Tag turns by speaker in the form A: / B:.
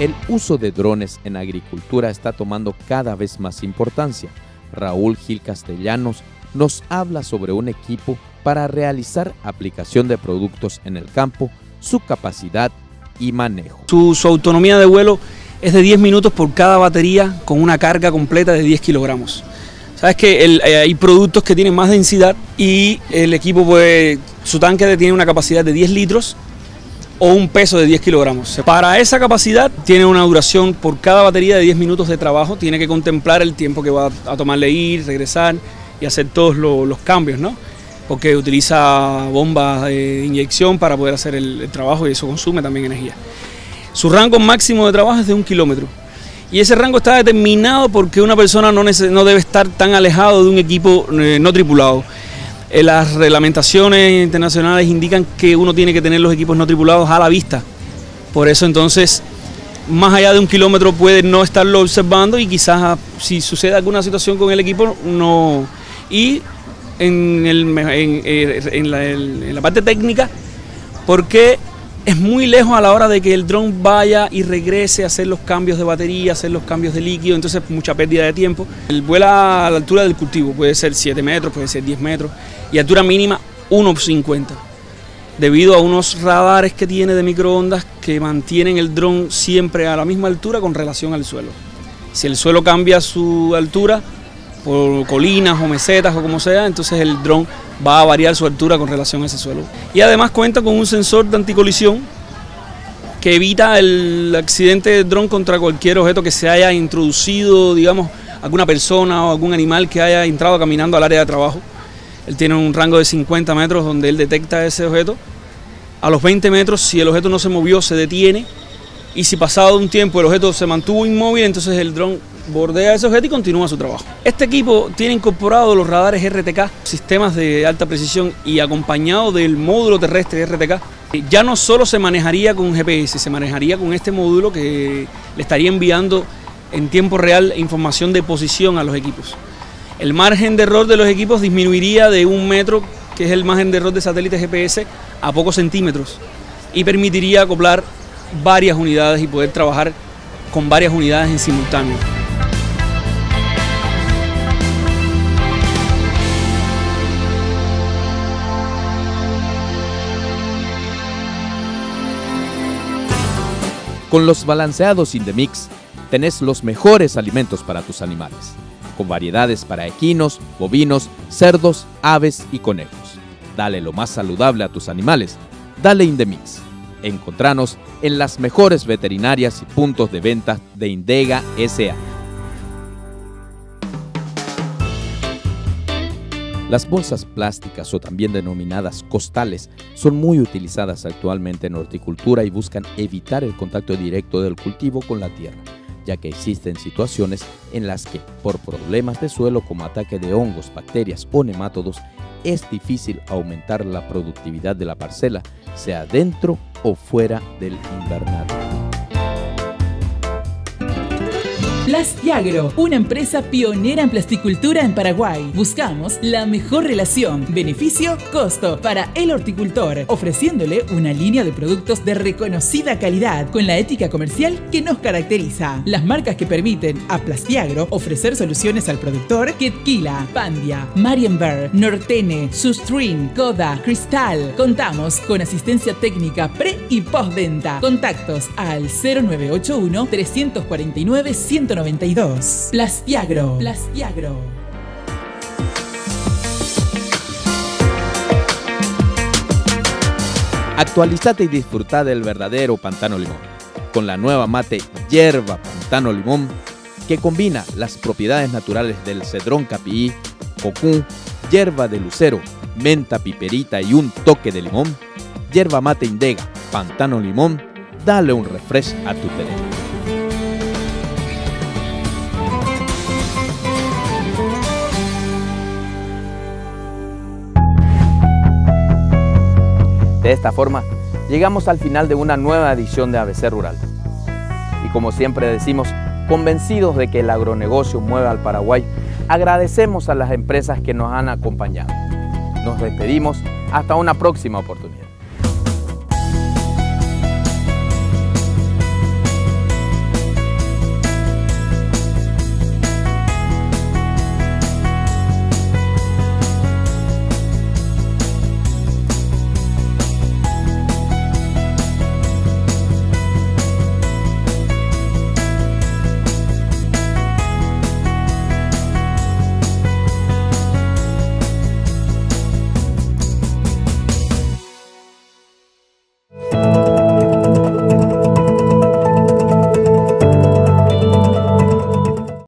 A: El uso de drones en agricultura está tomando cada vez más importancia. Raúl Gil Castellanos nos habla sobre un equipo para realizar aplicación de productos en el campo, su capacidad y manejo.
B: Su, autonomía de vuelo es de 10 minutos por cada batería con una carga completa de 10 kilogramos. Sabes que eh, hay productos que tienen más densidad y el equipo puede, su tanque tiene una capacidad de 10 litros o un peso de 10 kilogramos. Para esa capacidad tiene una duración por cada batería de 10 minutos de trabajo, tiene que contemplar el tiempo que va a tomarle ir, regresar y hacer todos los, cambios, ¿no? Porque utiliza bombas de inyección para poder hacer el, trabajo y eso consume también energía. Su rango máximo de trabajo es de un kilómetro. Y ese rango está determinado porque una persona no, debe estar tan alejado de un equipo eh, no tripulado. Eh, las reglamentaciones internacionales indican que uno tiene que tener los equipos no tripulados a la vista. Por eso entonces, más allá de un kilómetro puede no estarlo observando y quizás ah, si sucede alguna situación con el equipo, no... Y en, eh, la, en la parte técnica, porque es muy lejos a la hora de que el dron vaya y regrese a hacer los cambios de batería, hacer los cambios de líquido, entonces mucha pérdida de tiempo. Él vuela a la altura del cultivo, puede ser 7 metros, puede ser 10 metros, y altura mínima 1,50, debido a unos radares que tiene de microondas que mantienen el dron siempre a la misma altura con relación al suelo. Si el suelo cambia su altura, por colinas o mesetas o como sea, entonces el dron va a variar su altura con relación a ese suelo. Y además cuenta con un sensor de anticolisión que evita el accidente del dron contra cualquier objeto que se haya introducido, digamos, alguna persona o algún animal que haya entrado caminando al área de trabajo. Él tiene un rango de 50 metros donde él detecta ese objeto. A los 20 metros, si el objeto no se movió, se detiene. Y si pasado un tiempo el objeto se mantuvo inmóvil, entonces el dron bordea ese objeto y continúa su trabajo. Este equipo tiene incorporado los radares RTK, sistemas de alta precisión y acompañado del módulo terrestre RTK. Ya no solo se manejaría con GPS, se manejaría con este módulo que le estaría enviando en tiempo real información de posición a los equipos. El margen de error de los equipos disminuiría de un metro, que es el margen de error de satélite GPS, a pocos centímetros y permitiría acoplar varias unidades y poder trabajar con varias unidades en simultáneo.
A: Con los balanceados Indemix tenés los mejores alimentos para tus animales, con variedades para equinos, bovinos, cerdos, aves y conejos. Dale lo más saludable a tus animales. Dale Indemix. Encontranos en las mejores veterinarias y puntos de venta de Indega SA. Las bolsas plásticas o también denominadas costales son muy utilizadas actualmente en horticultura y buscan evitar el contacto directo del cultivo con la tierra, ya que existen situaciones en las que por problemas de suelo como ataque de hongos, bacterias o nemátodos es difícil aumentar la productividad de la parcela, sea dentro o fuera del invernadero.
C: Plastiagro, una empresa pionera en plasticultura en Paraguay. Buscamos la mejor relación beneficio-costo para el horticultor, ofreciéndole una línea de productos de reconocida calidad con la ética comercial que nos caracteriza. Las marcas que permiten a Plastiagro ofrecer soluciones al productor Ketquila, Pandia, Marienberg, Nortene, Sustream, Coda, Cristal. Contamos con asistencia técnica pre y postventa. Contactos al 0981 349 190 92. Plastiagro. Plastiagro.
A: Actualizate y disfruta del verdadero Pantano Limón, con la nueva mate Hierba Pantano Limón, que combina las propiedades naturales del cedrón capií, cocún, hierba de lucero, menta piperita y un toque de limón. Hierba mate Indega, Pantano Limón, dale un refresh a tu teléfono. De esta forma, llegamos al final de una nueva edición de ABC Rural. Y como siempre decimos, convencidos de que el agronegocio mueve al Paraguay, agradecemos a las empresas que nos han acompañado. Nos despedimos hasta una próxima oportunidad.